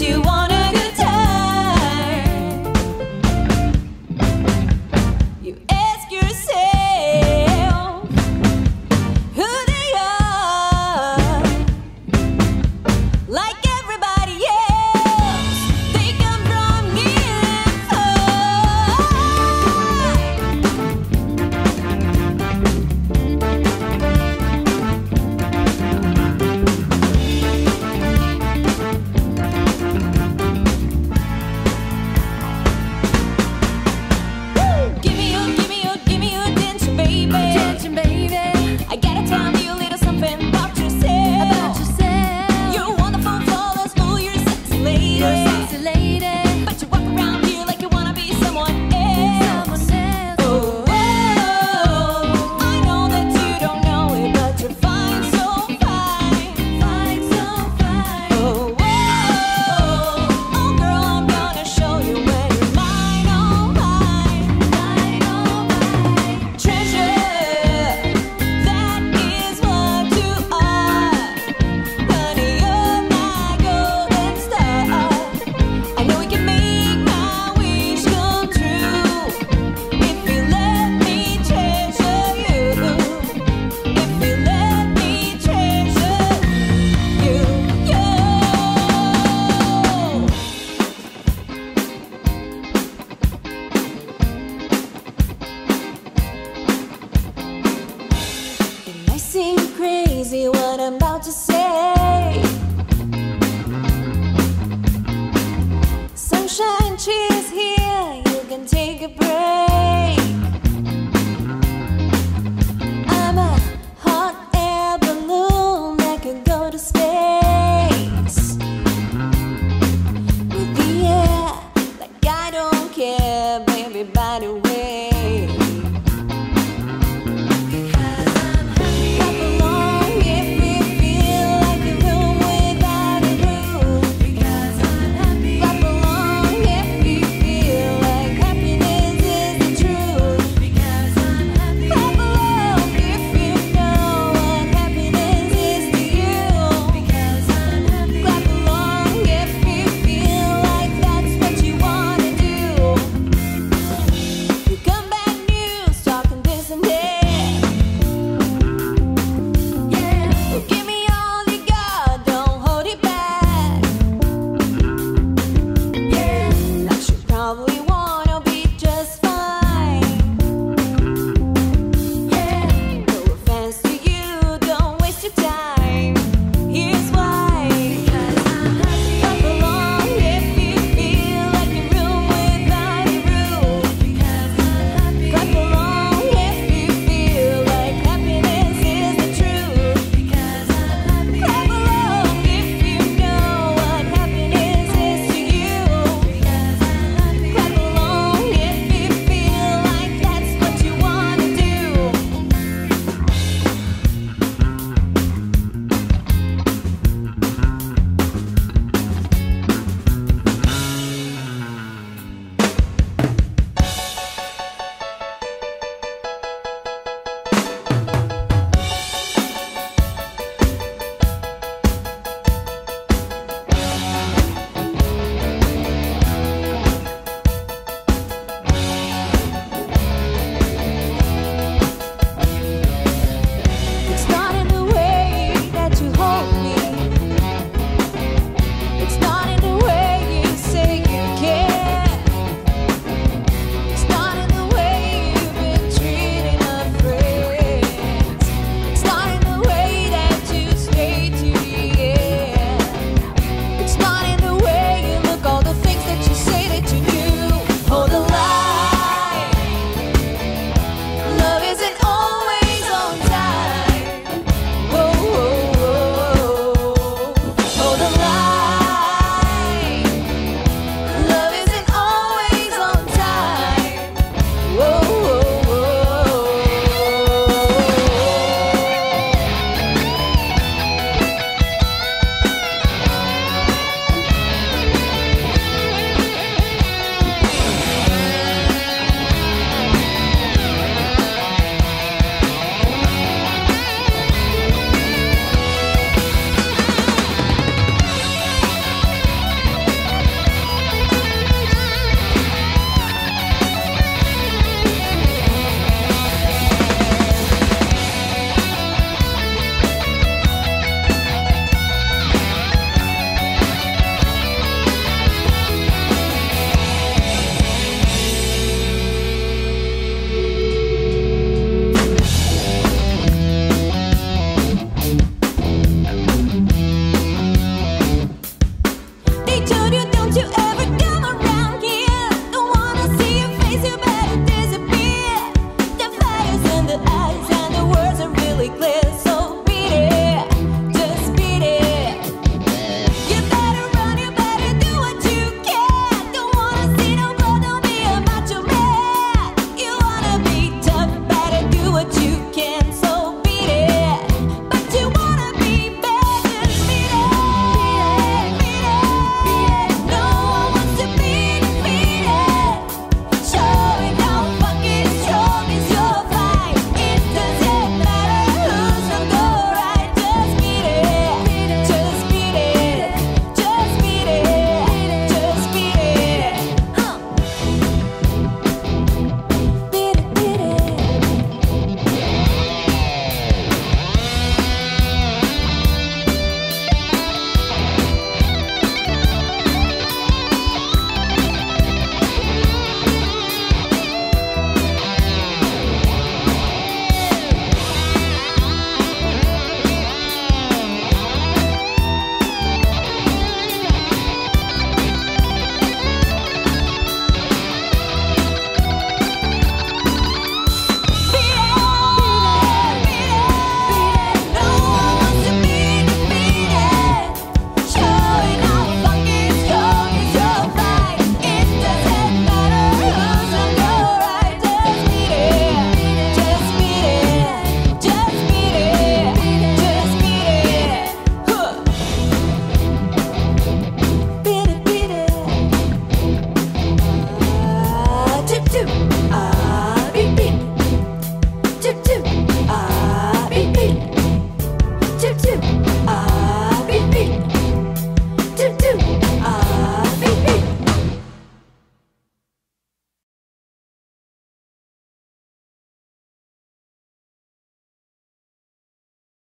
you want. what I'm about to say. Sunshine, trees here, you can take a break.